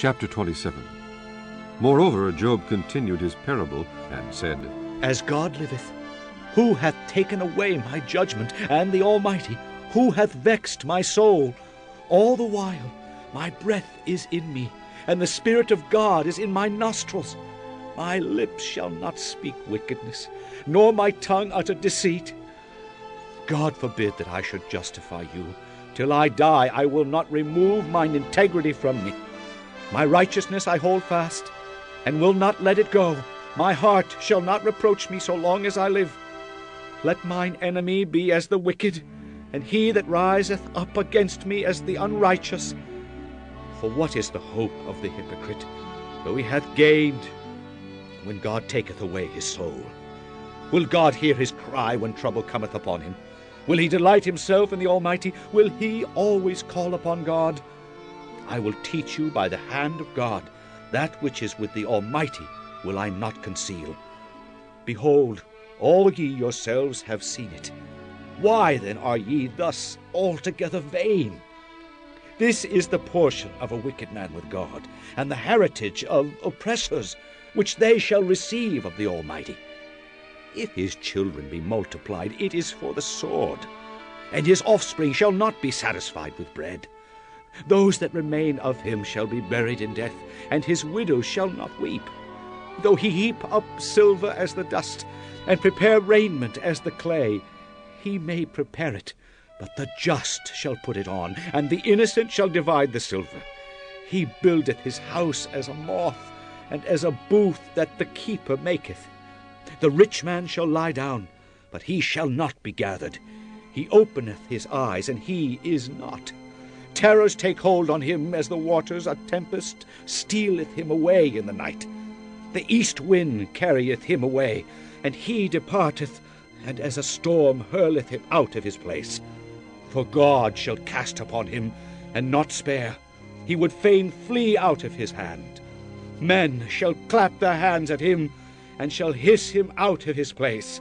Chapter 27 Moreover, Job continued his parable and said, As God liveth, who hath taken away my judgment, and the Almighty, who hath vexed my soul? All the while my breath is in me, and the Spirit of God is in my nostrils. My lips shall not speak wickedness, nor my tongue utter deceit. God forbid that I should justify you. Till I die, I will not remove mine integrity from me. My righteousness I hold fast, and will not let it go. My heart shall not reproach me so long as I live. Let mine enemy be as the wicked, and he that riseth up against me as the unrighteous. For what is the hope of the hypocrite, though he hath gained, when God taketh away his soul? Will God hear his cry when trouble cometh upon him? Will he delight himself in the Almighty? Will he always call upon God? I will teach you by the hand of God that which is with the Almighty will I not conceal. Behold, all ye yourselves have seen it. Why then are ye thus altogether vain? This is the portion of a wicked man with God, and the heritage of oppressors, which they shall receive of the Almighty. If his children be multiplied, it is for the sword, and his offspring shall not be satisfied with bread. Those that remain of him shall be buried in death, and his widow shall not weep. Though he heap up silver as the dust, and prepare raiment as the clay, he may prepare it, but the just shall put it on, and the innocent shall divide the silver. He buildeth his house as a moth, and as a booth that the keeper maketh. The rich man shall lie down, but he shall not be gathered. He openeth his eyes, and he is not. Terrors take hold on him as the waters a tempest stealeth him away in the night. The east wind carrieth him away, and he departeth, and as a storm hurleth him out of his place. For God shall cast upon him, and not spare. He would fain flee out of his hand. Men shall clap their hands at him, and shall hiss him out of his place.